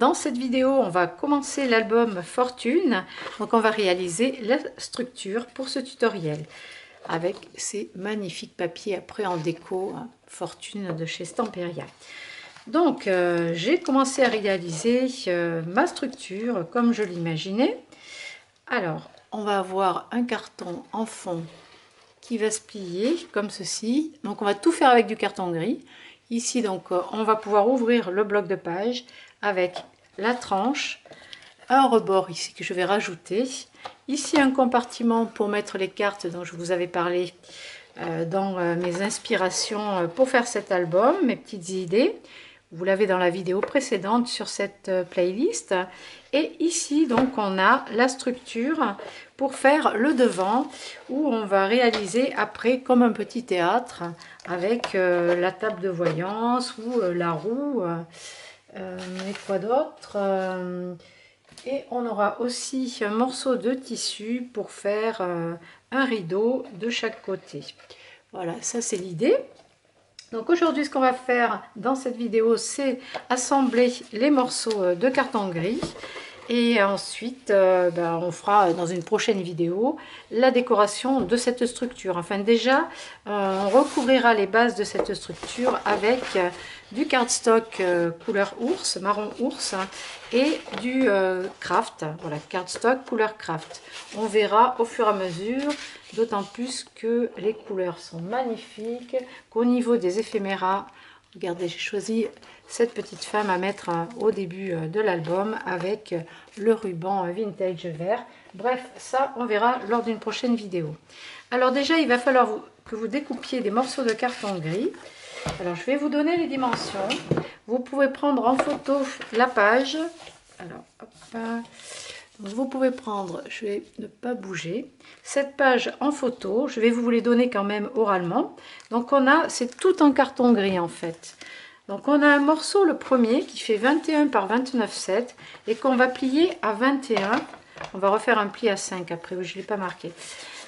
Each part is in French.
dans cette vidéo, on va commencer l'album Fortune. Donc on va réaliser la structure pour ce tutoriel avec ces magnifiques papiers après en déco hein, Fortune de chez Stamperia. Donc euh, j'ai commencé à réaliser euh, ma structure comme je l'imaginais. Alors on va avoir un carton en fond qui va se plier comme ceci. Donc on va tout faire avec du carton gris. Ici donc euh, on va pouvoir ouvrir le bloc de page avec la tranche, un rebord ici que je vais rajouter, ici un compartiment pour mettre les cartes dont je vous avais parlé euh, dans euh, mes inspirations euh, pour faire cet album, mes petites idées. Vous l'avez dans la vidéo précédente sur cette playlist. Et ici, donc, on a la structure pour faire le devant où on va réaliser après comme un petit théâtre avec la table de voyance ou la roue. Euh, et quoi d'autre euh, Et on aura aussi un morceau de tissu pour faire euh, un rideau de chaque côté. Voilà, ça c'est l'idée. Donc aujourd'hui, ce qu'on va faire dans cette vidéo, c'est assembler les morceaux de carton gris. Et ensuite, ben, on fera dans une prochaine vidéo la décoration de cette structure. Enfin déjà, on recouvrira les bases de cette structure avec du cardstock euh, couleur ours, marron ours, et du euh, craft, voilà, cardstock couleur craft. On verra au fur et à mesure, d'autant plus que les couleurs sont magnifiques, qu'au niveau des éphéméras, regardez, j'ai choisi cette petite femme à mettre euh, au début de l'album avec le ruban vintage vert. Bref, ça, on verra lors d'une prochaine vidéo. Alors déjà, il va falloir que vous découpiez des morceaux de carton gris. Alors, je vais vous donner les dimensions. Vous pouvez prendre en photo la page. Alors, vous pouvez prendre, je vais ne pas bouger, cette page en photo. Je vais vous les donner quand même oralement. Donc, on a, c'est tout en carton gris en fait. Donc, on a un morceau, le premier, qui fait 21 par 29,7 et qu'on va plier à 21. On va refaire un pli à 5 après, je ne l'ai pas marqué.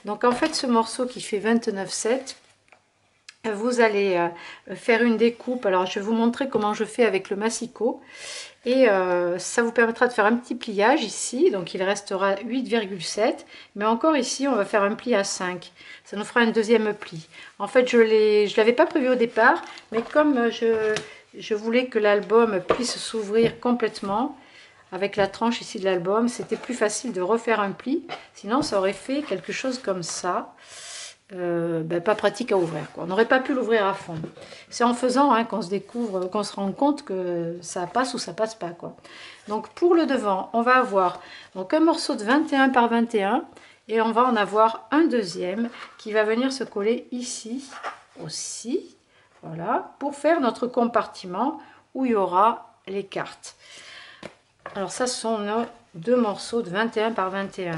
Donc, en fait, ce morceau qui fait 29,7, vous allez euh, faire une découpe. Alors, je vais vous montrer comment je fais avec le massicot. Et euh, ça vous permettra de faire un petit pliage ici. Donc, il restera 8,7. Mais encore ici, on va faire un pli à 5. Ça nous fera un deuxième pli. En fait, je ne l'avais pas prévu au départ. Mais comme je, je voulais que l'album puisse s'ouvrir complètement, avec la tranche ici de l'album, c'était plus facile de refaire un pli. Sinon, ça aurait fait quelque chose comme ça. Euh, ben, pas pratique à ouvrir. On n'aurait pas pu l'ouvrir à fond. C'est en faisant hein, qu'on se découvre, qu'on se rend compte que ça passe ou ça passe pas. Quoi. Donc pour le devant, on va avoir donc un morceau de 21 par 21 et on va en avoir un deuxième qui va venir se coller ici aussi. Voilà, pour faire notre compartiment où il y aura les cartes. Alors ça, ce sont nos deux morceaux de 21 par 21.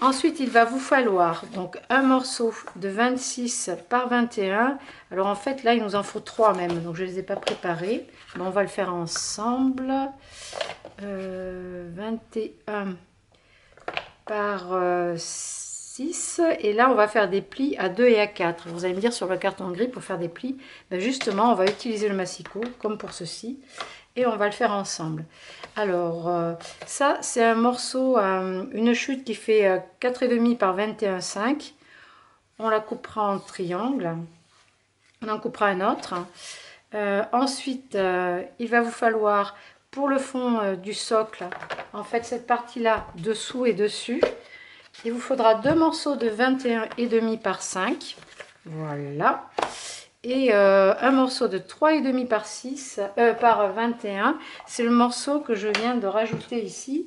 Ensuite, il va vous falloir donc un morceau de 26 par 21. Alors en fait, là, il nous en faut trois même, donc je ne les ai pas préparés. Mais on va le faire ensemble. 21 euh, par 6. Euh, et là, on va faire des plis à 2 et à 4. Vous allez me dire sur le carton gris, pour faire des plis, ben justement, on va utiliser le massicot, comme pour ceci. Et on va le faire ensemble. Alors, euh, ça, c'est un morceau, euh, une chute qui fait 4,5 euh, par 21,5. On la coupera en triangle. On en coupera un autre. ensuite, il va vous falloir, pour le fond du socle, en fait, cette partie-là, dessous et dessus, il vous faudra deux morceaux de 21,5 par 5. Voilà et euh, un morceau de 3,5 par 6 euh, par 21 c'est le morceau que je viens de rajouter ici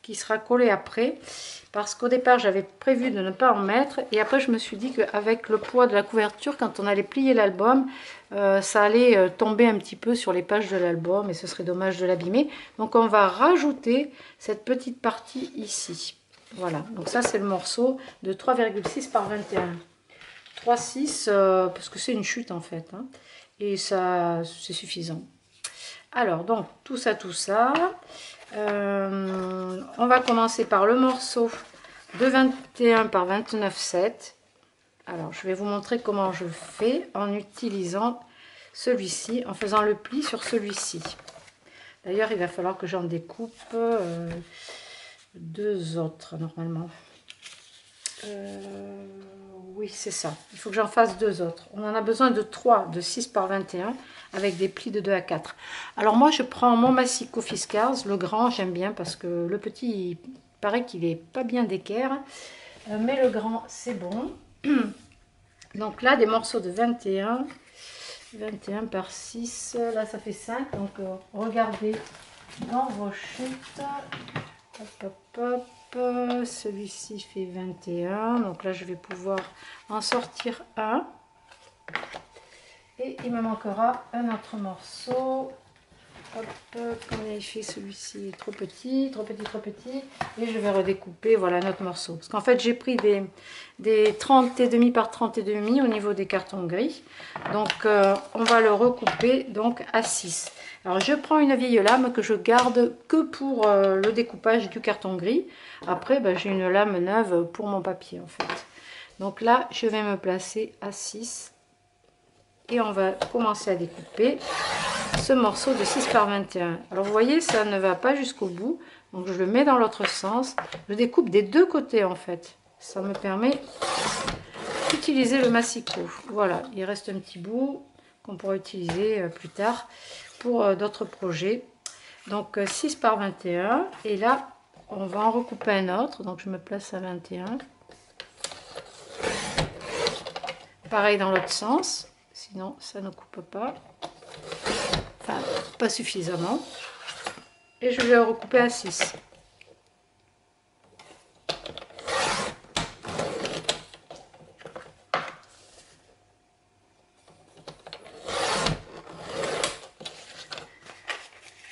qui sera collé après. Parce qu'au départ j'avais prévu de ne pas en mettre. Et après je me suis dit qu'avec le poids de la couverture quand on allait plier l'album euh, ça allait tomber un petit peu sur les pages de l'album et ce serait dommage de l'abîmer. Donc on va rajouter cette petite partie ici. Voilà. Donc ça c'est le morceau de 3,6 par 21 3-6 euh, parce que c'est une chute en fait. Hein. et ça, c'est suffisant. Alors, donc, tout ça, tout ça. Euh, on va commencer par le morceau de 21 par 29,7. Alors, je vais vous montrer comment je fais en utilisant celui-ci, en faisant le pli sur celui-ci. D'ailleurs, il va falloir que j'en découpe euh, deux autres normalement. Euh, oui, c'est ça. Il faut que j'en fasse deux autres. On en a besoin de trois, de 6 par 21, avec des plis de 2 à 4. Alors moi, je prends mon massicot Fiskars. Le grand, j'aime bien parce que le petit, il paraît qu'il est pas bien d'équerre. Euh, mais le grand, c'est bon. Donc là, des morceaux de 21. 21 par 6, là ça fait 5. Donc euh, regardez dans vos chutes. Hop, hop, hop. Celui-ci fait 21. Donc là, je vais pouvoir en sortir un. Et il me manquera un autre morceau. Hop, comme il fait celui-ci trop petit, trop petit, trop petit. Et je vais redécouper, voilà, notre morceau. Parce qu'en fait, j'ai pris des, des 30 et demi par 30 et demi au niveau des cartons gris. Donc, euh, on va le recouper donc à 6. Alors, je prends une vieille lame que je garde que pour euh, le découpage du carton gris. Après, ben, j'ai une lame neuve pour mon papier, en fait. Donc là, je vais me placer à 6. Et on va commencer à découper ce morceau de 6 par 21. Alors vous voyez, ça ne va pas jusqu'au bout. Donc je le mets dans l'autre sens. Je découpe des deux côtés en fait. Ça me permet d'utiliser le massicot. Voilà, il reste un petit bout qu'on pourra utiliser euh, plus tard pour euh, d'autres projets. Donc 6 euh, par 21. Et là, on va en recouper un autre. Donc je me place à 21. Pareil dans l'autre sens. Sinon, ça ne coupe pas enfin pas suffisamment. Et je vais recouper à 6.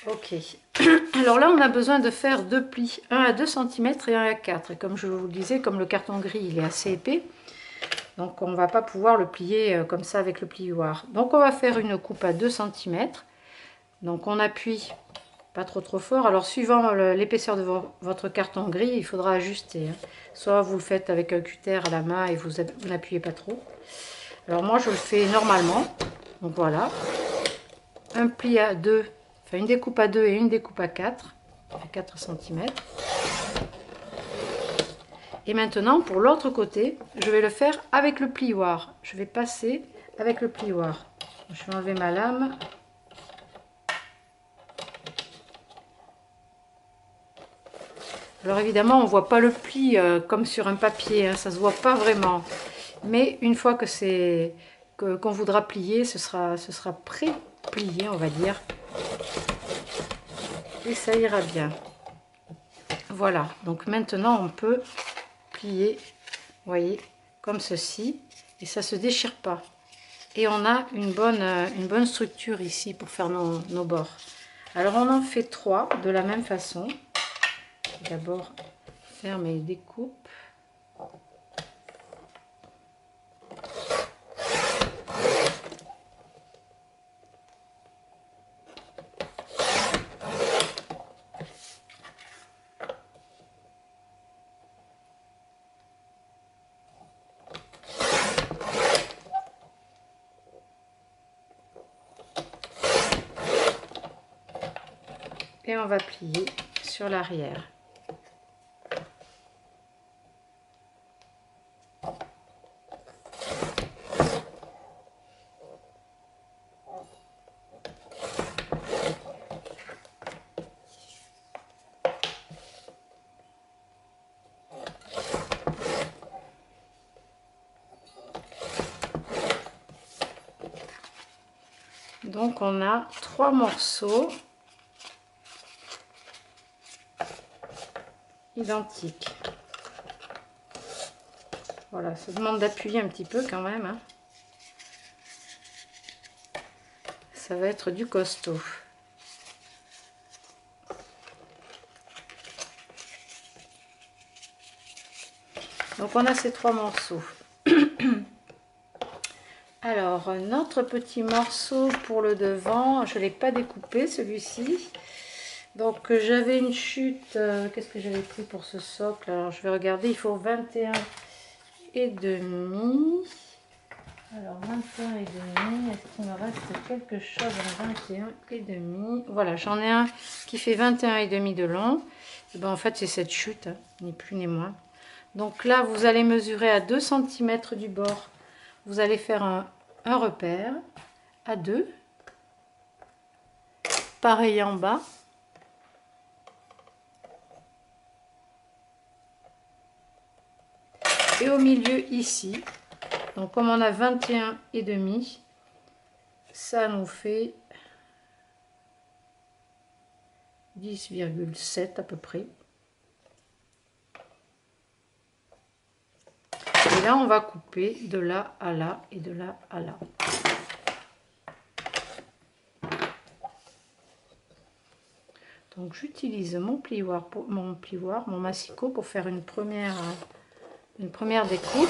Ok. Alors là, on a besoin de faire deux plis, un à 2 cm et un à 4. Et comme je vous le disais, comme le carton gris, il est assez épais, donc on ne va pas pouvoir le plier euh, comme ça avec le plioir. Donc on va faire une coupe à 2 cm donc on appuie pas trop trop fort. Alors suivant l'épaisseur de votre carton gris, il faudra ajuster. Hein. Soit vous le faites avec un cutter à la main et vous, n'appuyez pas trop. Alors moi je le fais normalement. Donc voilà. Un pli à 2, enfin une découpe à 2 et une découpe à 4. 4 cm. Et maintenant pour l'autre côté, je vais le faire avec le plioir. Je vais passer avec le plioir. Je vais enlever ma lame Alors évidemment, on ne voit pas le pli euh, comme sur un papier, hein, ça ne se voit pas vraiment. Mais une fois que c'est qu'on voudra plier, ce sera, ce sera pré-plié, on va dire. Et ça ira bien. Voilà, donc maintenant on peut voyez, comme ceci. Et ça se déchire pas. Et on a une bonne, une bonne structure ici pour faire nos, nos bords. Alors on en fait trois de la même façon d'abord faire mes découpes. Et on va plier sur l'arrière. Donc on a trois morceaux identiques. Voilà, ça demande d'appuyer un petit peu quand même. Hein. Ça va être du costaud. Donc on a ces trois morceaux. Alors, notre petit morceau pour le devant, je ne l'ai pas découpé celui-ci. Donc, j'avais une chute, euh, qu'est-ce que j'avais pris pour ce socle? Alors, je vais regarder, il faut 21 et demi. Alors 21 et demi, est-ce qu'il me reste quelque chose à 21 et demi? Voilà, j'en ai un qui fait 21 et demi de long. Et ben, en fait, c'est cette chute, hein, ni plus ni moins. Donc là, vous allez mesurer à 2 cm du bord. Vous allez faire un, un repère à 2. Pareil en bas. Et au milieu ici, donc comme on a 21 et demi, ça nous fait 10,7 à peu près. Et là, on va couper de là à là et de là à là. Donc j'utilise mon plioir, pour, mon plioir, mon massicot pour faire une première, une première découpe.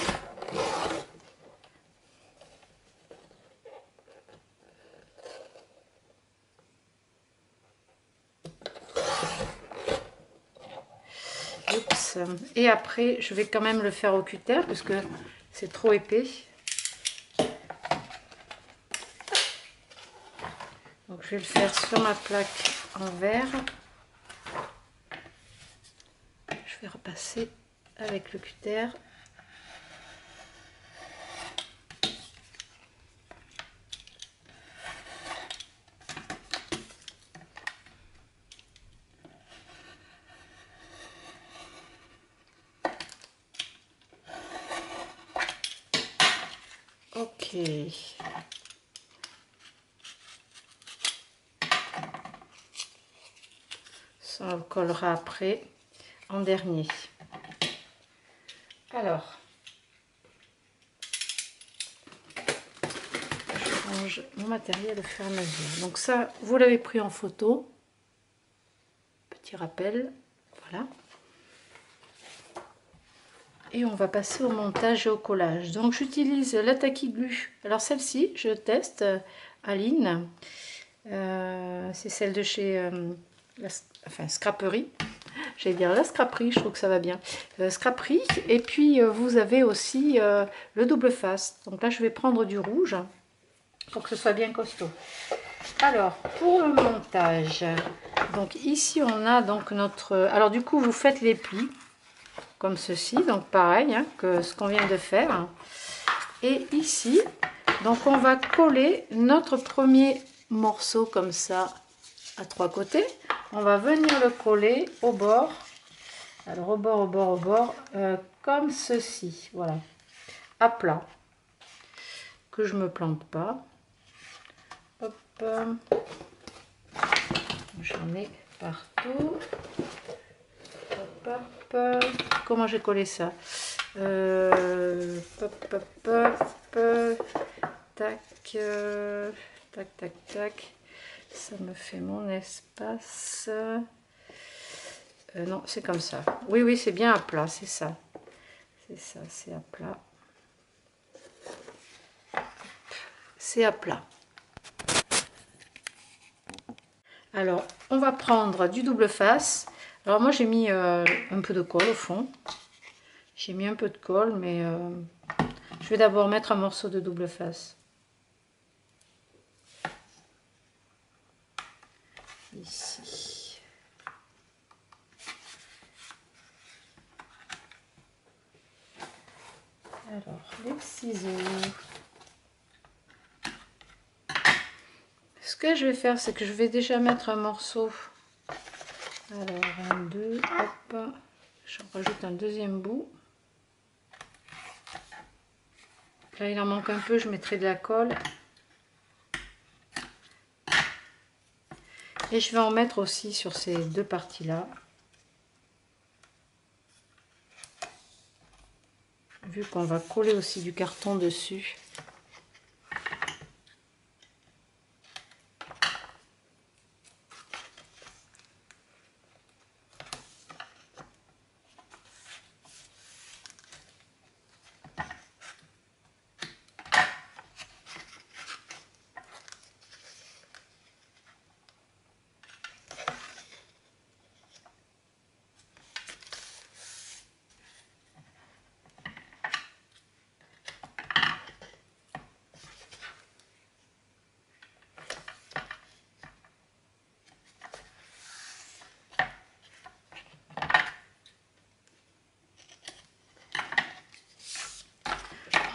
Et après, je vais quand même le faire au cutter parce que c'est trop épais. Donc je vais le faire sur ma plaque en verre. Je vais repasser avec le cutter. Ok. Ça, le collera après, en dernier. Alors, je range mon matériel au fur et à mesure. Donc ça, vous l'avez pris en photo. Petit rappel, voilà et on va passer au montage et au collage. Donc j'utilise la Taki Glue. Alors celle-ci, je teste euh, Aline. Euh, c'est celle de chez euh, enfin, Scraperie. J'allais dire la Scraperie, je trouve que ça va bien. Scraperie. Et puis vous avez aussi le double face. Donc là je vais prendre du rouge pour que ce soit bien costaud. Alors pour le montage, donc ici on a donc notre... Alors du coup vous faites les plis comme ceci, donc pareil hein, que ce qu'on vient de faire. Et ici, donc on va coller notre premier morceau comme ça à trois côtés. On va venir le coller au bord, alors au bord, au bord, au bord, euh, comme ceci, voilà, à plat, que je me plante pas. Hop, j'en ai partout. Hop, hop. Comment j'ai collé ça euh, tac, euh, tac, tac, tac. Ça me fait mon espace. Euh, non, c'est comme ça. Oui, oui, c'est bien à plat, c'est ça. C'est ça, c'est à plat. C'est à plat. Alors, on va prendre du double face alors moi j'ai mis euh, un peu de colle au fond. J'ai mis un peu de colle, mais euh, je vais d'abord mettre un morceau de double face. Ici. Alors, les ciseaux. Ce que je vais faire, c'est que je vais déjà mettre un morceau alors, un, deux, hop, j'en rajoute un deuxième bout. Là, il en manque un peu, je mettrai de la colle. Et je vais en mettre aussi sur ces deux parties-là. Vu qu'on va coller aussi du carton dessus.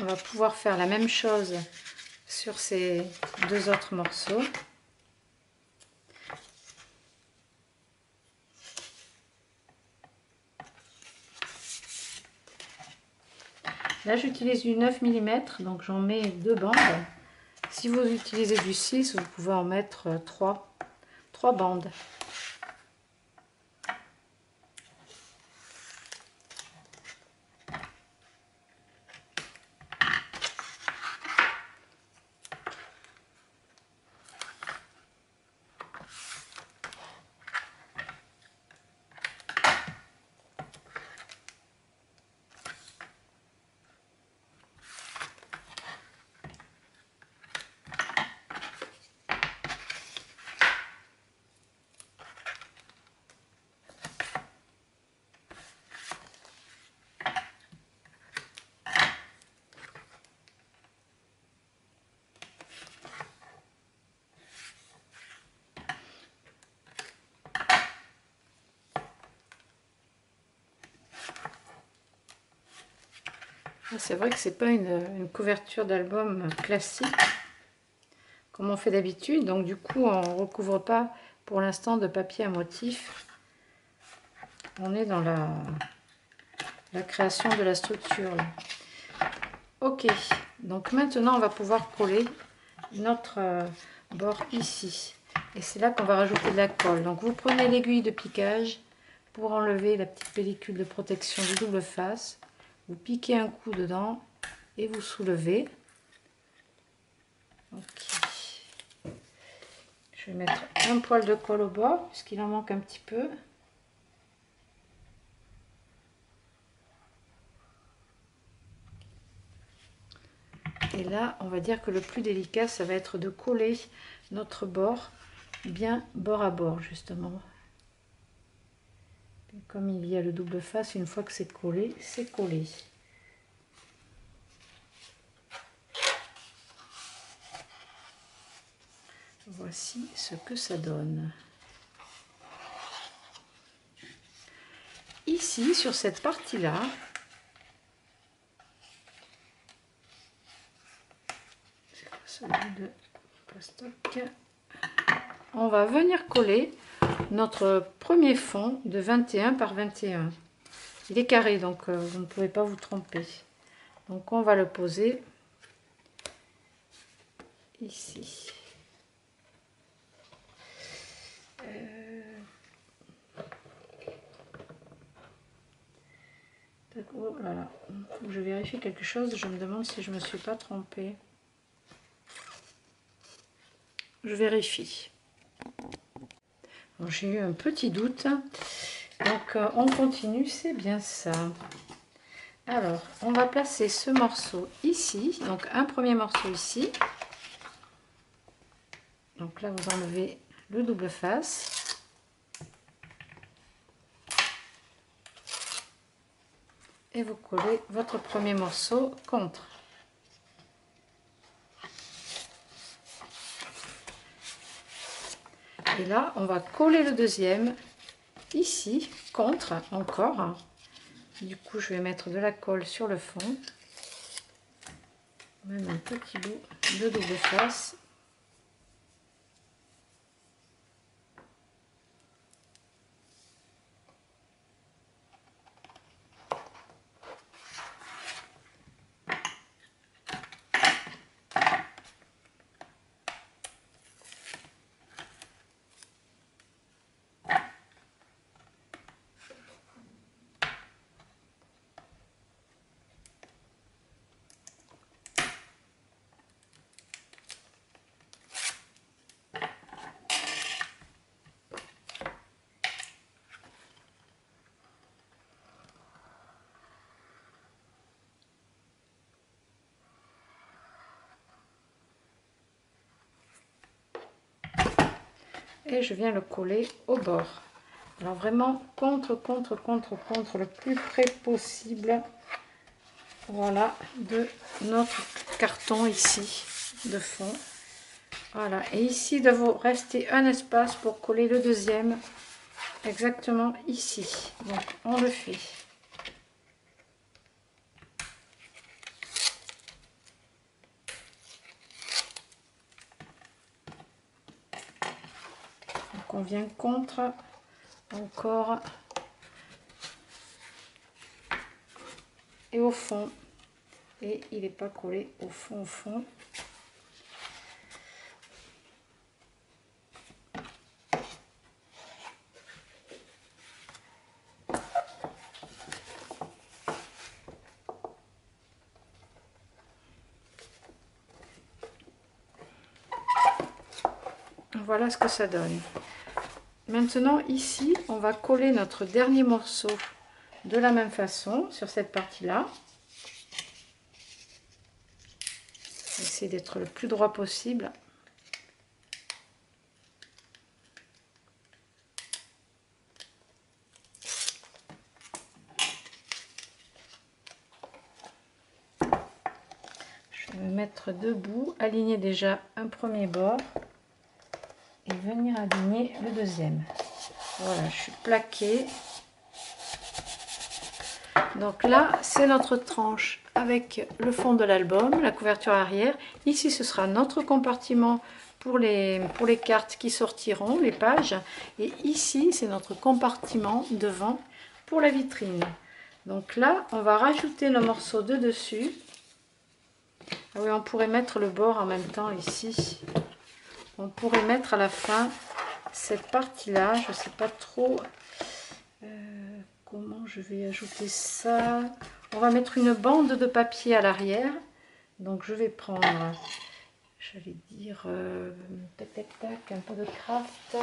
On va pouvoir faire la même chose sur ces deux autres morceaux. Là, j'utilise du 9 mm, donc j'en mets deux bandes. Si vous utilisez du 6, vous pouvez en mettre 3, 3 bandes. C'est vrai que c'est pas une, couverture d'album classique comme on fait d'habitude. Donc du coup, on recouvre pas pour l'instant de papier à motif. On est dans la, la création de la structure. Ok, donc maintenant on va pouvoir coller notre euh, bord ici. Et c'est là qu'on va rajouter de la colle. Donc vous prenez l'aiguille de piquage pour enlever la petite pellicule de protection du double face vous piquez un coup dedans et vous soulevez. Je vais mettre un poil de colle au bord puisqu'il en manque un petit peu. Et là, on va dire que le plus délicat, ça va être de coller notre bord bien bord à bord, justement comme il y a le double face, une fois que c'est collé, c'est collé. Voici ce que ça donne. Ici, sur cette partie-là, on va venir coller notre premier fond de 21 par 21. Il est carré, donc euh, vous ne pouvez pas vous tromper. Donc on va le poser ici. Euh, oh je vérifie quelque chose. Je me demande si je me suis pas trompée. Je vérifie. J'ai eu un petit doute. Donc euh, on continue, c'est bien ça. Alors, on va placer ce morceau ici. Donc un premier morceau ici. Donc là, vous enlevez le double face. Et vous collez votre premier morceau contre. Et là, on va coller le deuxième ici, contre, encore. Du coup, je vais mettre de la colle sur le fond. Même un petit bout de double face. Et je viens le coller au bord. Alors vraiment contre, contre, contre, contre le plus près possible. Voilà, de notre carton ici de fond. Voilà, et ici, de vous rester un espace pour coller le deuxième exactement ici. Donc, on le fait. On vient contre encore. Et au fond. Et il n'est pas collé au fond au fond. Voilà ce que ça donne maintenant ici on va coller notre dernier morceau de la même façon sur cette partie là essayer d'être le plus droit possible. Je vais me mettre debout aligner déjà un premier bord venir aligner le deuxième. Voilà, je suis plaquée. Donc là, c'est notre tranche avec le fond de l'album, la couverture arrière. Ici, ce sera notre compartiment pour les, pour les cartes qui sortiront, les pages. Et ici, c'est notre compartiment devant pour la vitrine. Donc là, on va rajouter le morceau de dessus. Ah oui, on pourrait mettre le bord en même temps ici on pourrait mettre à la fin cette partie là je sais pas trop euh, comment je vais ajouter ça. On va mettre une bande de papier à l'arrière. Donc je vais prendre j'allais dire euh, un peu de craft.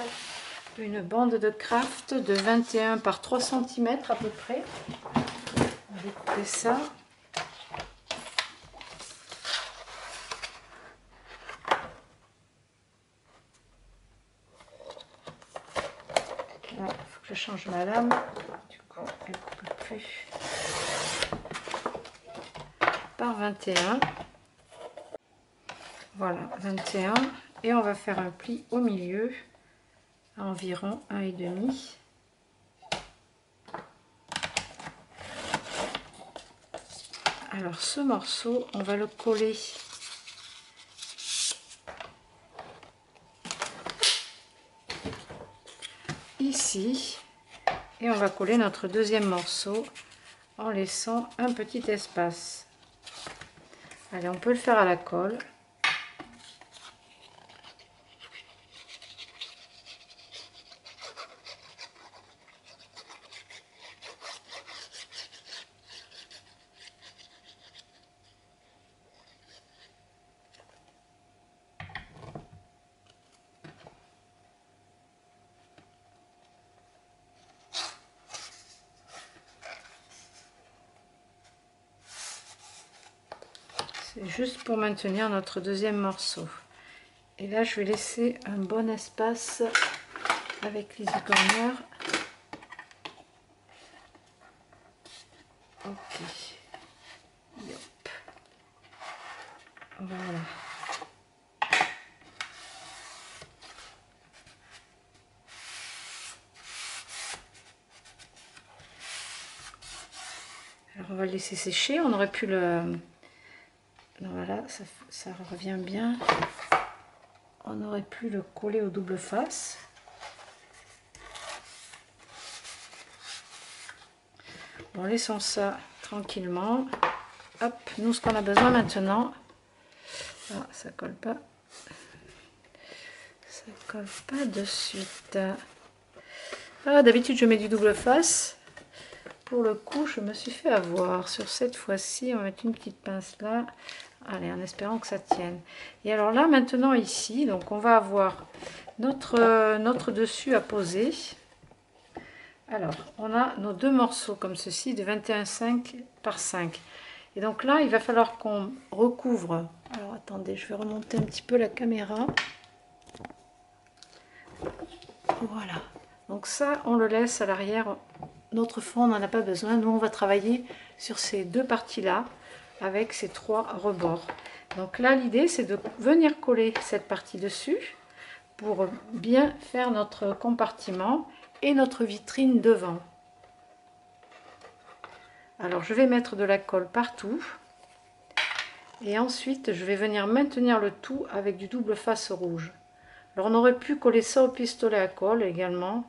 Une bande de craft de 21 par 3 cm à peu près. On va découper ça je change ma lame. Du coup, coupe plus. Par 21. Voilà, 21. Et on va faire un pli au milieu à environ et demi Alors ce morceau, on va le coller ici et on va coller notre deuxième morceau en laissant un petit espace. Allez on peut le faire à la colle C'est juste pour maintenir notre deuxième morceau. Et là, je vais laisser un bon espace avec les corner. Ok. Voilà. Alors on va le laisser sécher. On aurait pu le ça, revient bien. On aurait pu le coller au double face. Bon, laissons ça tranquillement. Hop, nous, ce qu'on a besoin maintenant, ah, ça colle pas. Ça colle pas de suite. Ah, d'habitude, je mets du double face. Pour le coup, je me suis fait avoir. Sur cette fois-ci, on va mettre une petite pince là. Allez, en espérant que ça tienne. Et alors là, maintenant ici, donc on va avoir notre, notre dessus à poser. Alors, on a nos deux morceaux comme ceci de 21,5 par 5. Et donc là, il va falloir qu'on recouvre. Alors attendez, je vais remonter un petit peu la caméra. Voilà. Donc ça, on le laisse à l'arrière. Notre fond, on n'en a pas besoin. Nous, on va travailler sur ces deux parties-là avec ces trois rebords. Donc là, l'idée, c'est de venir coller cette partie dessus pour bien faire notre compartiment et notre vitrine devant. Alors, je vais mettre de la colle partout. Et ensuite, je vais venir maintenir le tout avec du double face rouge. Alors on aurait pu coller ça au pistolet à colle également.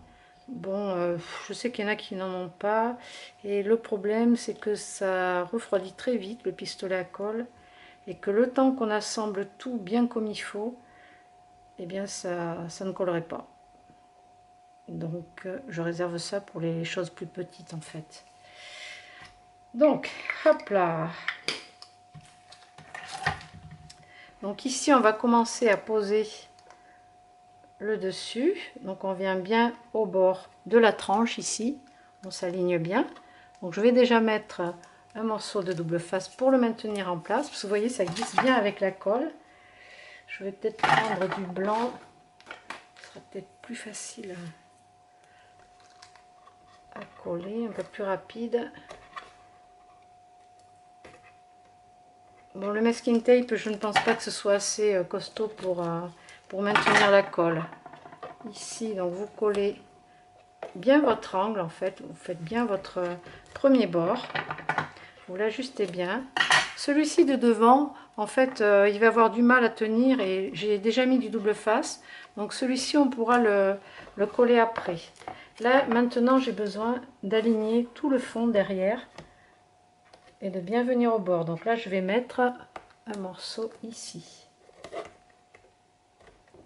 Bon, euh, je sais qu'il y en a qui n'en ont pas. Et le problème, c'est que ça refroidit très vite le pistolet à colle. Et que le temps qu'on assemble tout bien comme il faut, eh bien ça, ça ne collerait pas. Donc euh, je réserve ça pour les choses plus petites en fait. Donc, hop là. Donc ici, on va commencer à poser le dessus. Donc on vient bien au bord de la tranche ici. On s'aligne bien. Donc je vais déjà mettre un morceau de double face pour le maintenir en place. Vous voyez, ça glisse bien avec la colle. Je vais peut-être prendre du blanc. Ce sera peut-être plus facile à coller, un peu plus rapide. Bon, le masking tape, je ne pense pas que ce soit assez euh, costaud pour, euh, maintenir la colle. Ici, donc vous collez bien votre angle, en fait. Vous faites bien votre euh, premier bord. Vous l'ajustez bien. Celui-ci de devant, en fait, il va avoir du mal à tenir et j'ai déjà mis du double face. Donc celui-ci, on pourra le coller après. Là, maintenant, j'ai besoin d'aligner tout le fond derrière et de bien venir au bord. Donc là, je vais mettre un morceau ici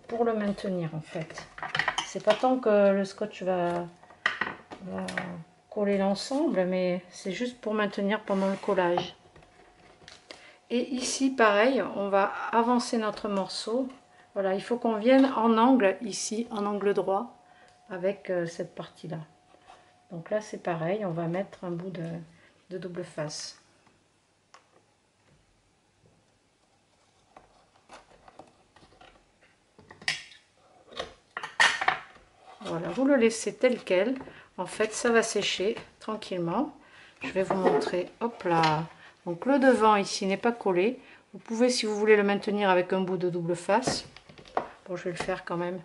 pour le maintenir en fait. C'est pas tant que le scotch va, coller l'ensemble, mais c'est juste pour maintenir pendant le collage. Et ici, pareil, on va avancer notre morceau. Voilà, il faut qu'on vienne en angle ici, en angle droit, avec euh, cette partie-là. Donc là, c'est pareil, on va mettre un bout de double face. Voilà, vous le laissez tel quel. En fait, ça va sécher tranquillement. Je vais vous montrer. Hop là. Donc le devant ici n'est pas collé. Vous pouvez, si vous voulez, le maintenir avec un bout de double face. Bon, je vais le faire quand même.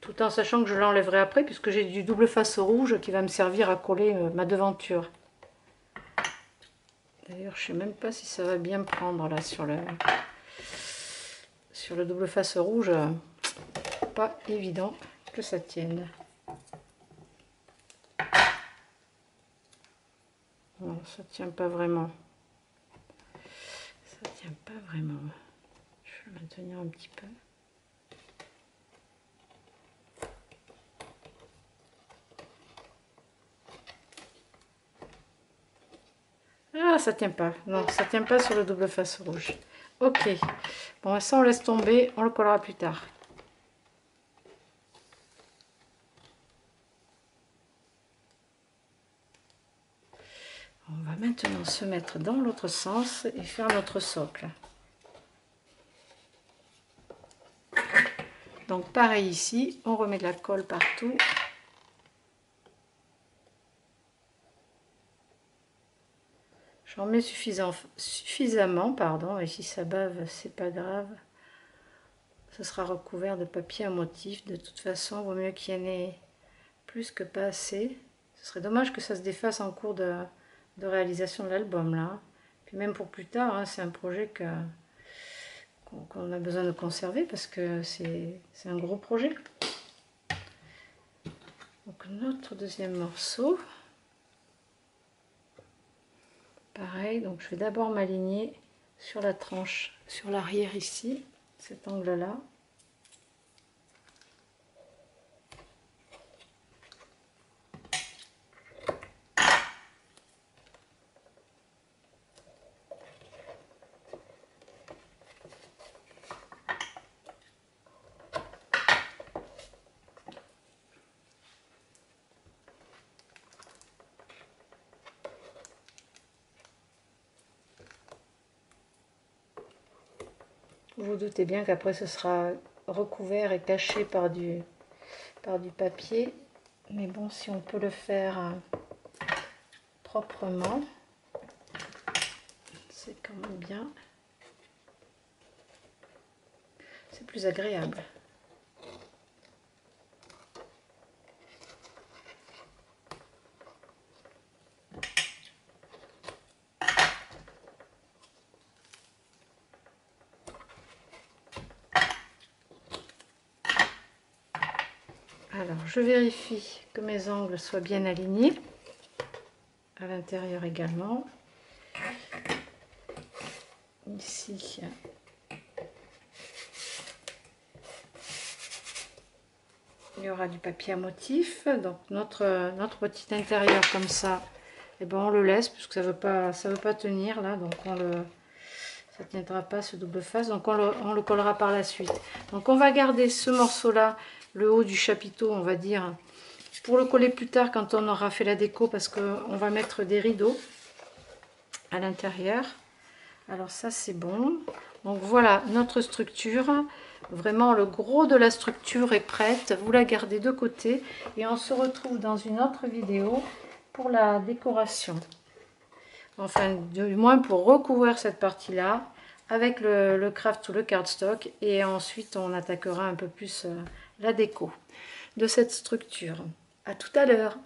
Tout en sachant que je l'enlèverai après, puisque j'ai du double face rouge qui va me servir à coller euh, ma devanture. D'ailleurs, je ne sais même pas si ça va bien prendre là sur le, sur le double face rouge pas évident que ça tienne. Non, ça tient pas vraiment. Ça tient pas vraiment. Je vais le maintenir un petit peu. Ah, ça tient pas. Non, ça tient pas sur le double face rouge. Ok. Bon, ça, on laisse tomber. On le collera plus tard. On va maintenant se mettre dans l'autre sens et faire notre socle. Donc pareil ici, on remet de la colle partout. J'en mets suffisamment, pardon, et si ça bave, c'est pas grave. Ce sera recouvert de papier à motif. De toute façon, vaut mieux qu'il y en ait plus que pas assez. Ce serait dommage que ça se défasse en cours de, de réalisation de l'album là. Puis même pour plus tard, hein, c'est un projet qu'on a besoin de conserver parce que c'est un gros projet. Donc notre deuxième morceau. Pareil, donc je vais d'abord m'aligner sur la tranche, sur l'arrière ici, cet angle-là. Vous, vous doutez bien qu'après ce sera recouvert et caché par du, par du papier. Mais bon, si on peut le faire euh, proprement, c'est quand même bien. C'est plus agréable. Alors, je vérifie que mes angles soient bien alignés. À l'intérieur également. Ici. Il y aura du papier à motif. Donc, notre, notre petit intérieur comme ça, et eh ben, on le laisse puisque ça veut, pas, veut pas tenir là. Donc, on le ça tiendra pas ce double face donc on le, on le, collera par la suite donc on va garder ce morceau là le haut du chapiteau, on va dire, pour le coller plus tard quand on aura fait la déco, parce qu'on va mettre des rideaux à l'intérieur. Alors ça, c'est bon. Donc voilà notre structure. Vraiment, le gros de la structure est prête. Vous la gardez de côté. Et on se retrouve dans une autre vidéo pour la décoration. Enfin, du moins pour recouvrir cette partie-là avec le, craft ou le cardstock. Et ensuite, on attaquera un peu plus euh, la déco de cette structure. A tout à l'heure